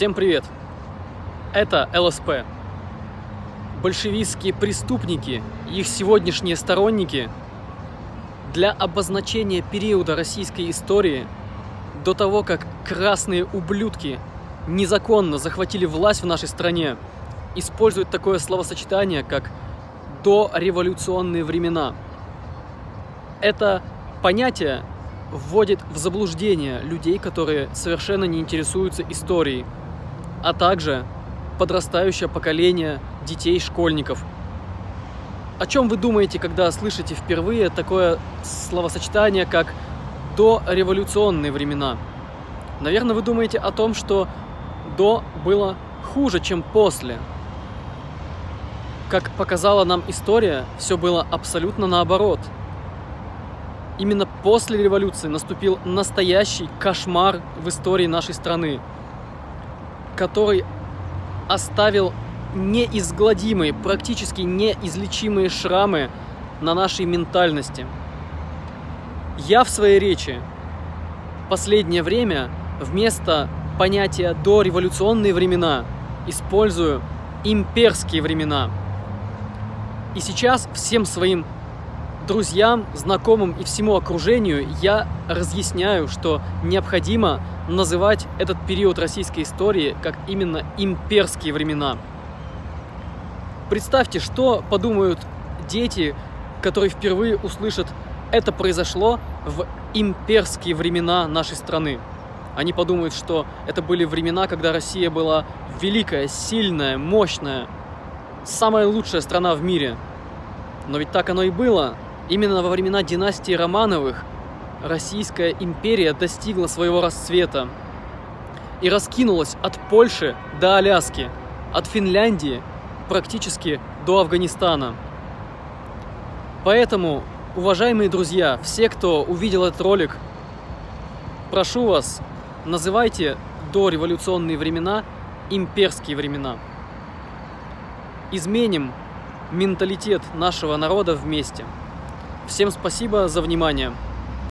Всем привет! Это ЛСП. Большевистские преступники и их сегодняшние сторонники для обозначения периода российской истории до того, как красные ублюдки незаконно захватили власть в нашей стране, используют такое словосочетание, как «дореволюционные времена». Это понятие вводит в заблуждение людей, которые совершенно не интересуются историей, а также подрастающее поколение детей-школьников. О чем вы думаете, когда слышите впервые такое словосочетание, как «дореволюционные времена»? Наверное, вы думаете о том, что «до» было хуже, чем «после». Как показала нам история, все было абсолютно наоборот – Именно после революции наступил настоящий кошмар в истории нашей страны, который оставил неизгладимые, практически неизлечимые шрамы на нашей ментальности. Я в своей речи последнее время вместо понятия дореволюционные времена использую имперские времена. И сейчас всем своим друзьям, знакомым и всему окружению я разъясняю, что необходимо называть этот период российской истории как именно имперские времена. Представьте, что подумают дети, которые впервые услышат «это произошло в имперские времена нашей страны». Они подумают, что это были времена, когда Россия была великая, сильная, мощная, самая лучшая страна в мире. Но ведь так оно и было. Именно во времена династии Романовых Российская империя достигла своего расцвета и раскинулась от Польши до Аляски, от Финляндии практически до Афганистана. Поэтому, уважаемые друзья, все, кто увидел этот ролик, прошу вас, называйте дореволюционные времена имперские времена. Изменим менталитет нашего народа вместе – Всем спасибо за внимание.